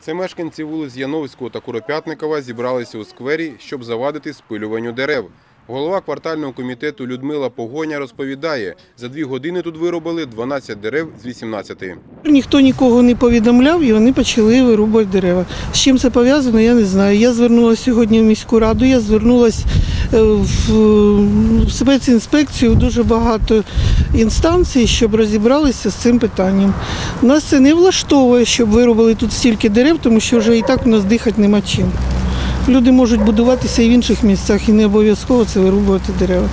Це мешканці вулиць Яновського та Куропятникова зібралися у сквері, щоб завадити спилюванню дерев. Голова квартального комітету Людмила Погоня розповідає, за дві години тут виробили 12 дерев з 18. Ніхто нікого не повідомляв, і вони почали вирубати дерева. З чим це пов'язано, я не знаю. Я звернулася сьогодні в міську раду, я звернулася е, в в спецінспекцію дуже багато інстанцій, щоб розібралися з цим питанням. Нас це не влаштовує, щоб вирубали тут стільки дерев, тому що вже і так у нас дихати нема чим. Люди можуть будуватися і в інших місцях, і не обов'язково це вирубувати дерева.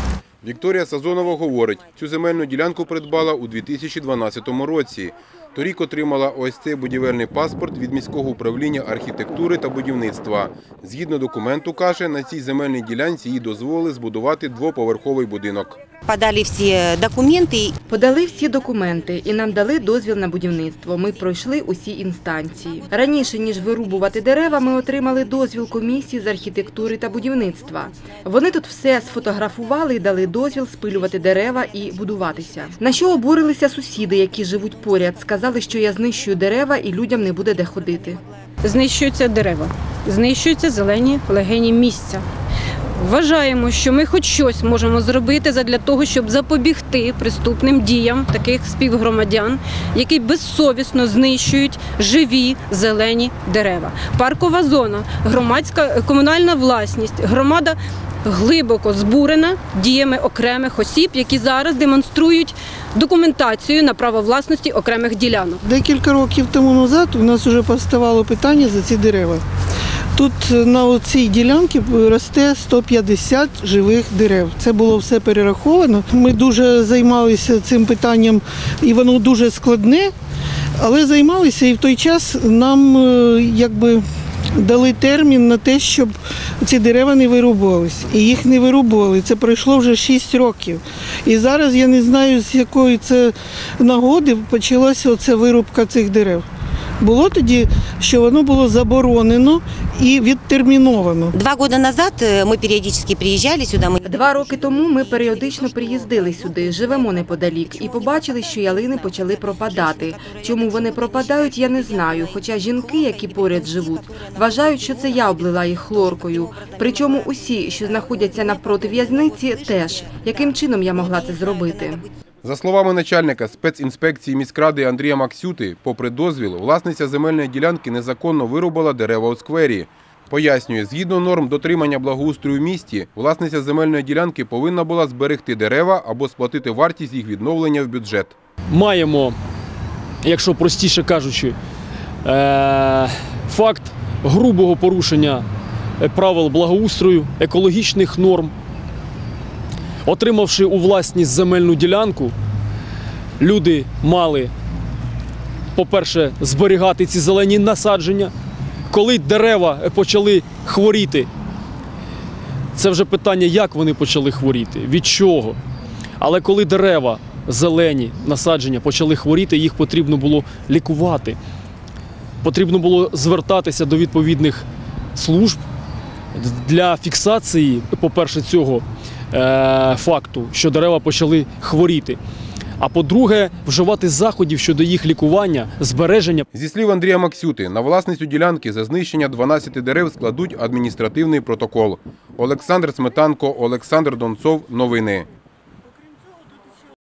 Вікторія Сазонова говорить, цю земельну ділянку придбала у 2012 році. Торік отримала ось цей будівельний паспорт від міського управління архітектури та будівництва. Згідно документу, каже, на цій земельній ділянці їй дозволили збудувати двоповерховий будинок. Подали все документы. Подали всі документи і нам дали дозвіл на будівництво. Ми пройшли усі інстанції. Раніше ніж вирубувати дерева, ми отримали дозвіл комісії з архітектури та будівництва. Вони тут все сфотографували і дали дозвіл спилювати дерева і будуватися. На що обурилися сусіди, які живуть поряд, сказали, що я знищую дерева і людям не буде де ходити. знищуються дерева, знищуються зелені легені місця. Вважаємо, що ми хоч щось можемо зробити задля того, щоб запобігти приступним діям таких співгромадян, які безсовісно знищують живі зелені дерева. Паркова зона, громадська комунальна власність, громада глибоко збурена діями окремих осіб, які зараз демонструють документацію на право власності окремих ділянок. Декілька років тому назад у нас вже поставало питання за ці дерева. Тут е, на цій ділянці росте 150 живих дерев. Це було все перераховано. Ми дуже займалися цим питанням, і воно дуже складне, але займалися і в той час нам е, якби. Дали термін на те, щоб ці дерева не вирубувались. І їх не вирубували. Це пройшло вже 6 років. І зараз я не знаю, з якої це нагоди почалася оця вирубка цих дерев Було тоді, що воно було заборонено і відтерміновано. Два года назад э, мы периодически приезжали сюда. Мы Два роки тому ми періодично приїздили сюди, живемо неподалік, і побачили, що ялини почали пропадати. Чому вони пропадають, я не знаю. Хоча жінки, які поряд живуть, вважають, що це я облила їх хлоркою. Причому усі, що знаходяться навпроти в'язниці, теж яким чином я могла це зробити. За словами начальника спецінспекції міськради Андрія Максюти, попри дозвіл, власниця земельної ділянки незаконно вирубала дерева у сквері. Пояснює, згідно норм дотримання благоустрою в місті, власниця земельної ділянки повинна була зберегти дерева або сплатити вартість їх відновлення в бюджет. маємо, якщо простіше кажучи, е, факт грубого порушення е, правил благоустрою, екологічних норм. Отримавши у власність земельну ділянку, люди мали, по-перше, зберігати ці зелені насадження. Коли дерева почали хворіти, це вже питання, як вони почали хворіти, від чого. Але коли дерева, зелені насадження почали хворіти, їх потрібно було лікувати. Потрібно було звертатися до відповідних служб для фіксації, по-перше, цього факту, що дерева почали хворіти. А по-друге, вживати заходів щодо їх лікування, збереження Зі слів Андрія Максюти, на власницю ділянки за знищення 12 дерев складуть адміністративний протокол. Олександр Сметанко, Олександр Донцов. Новини.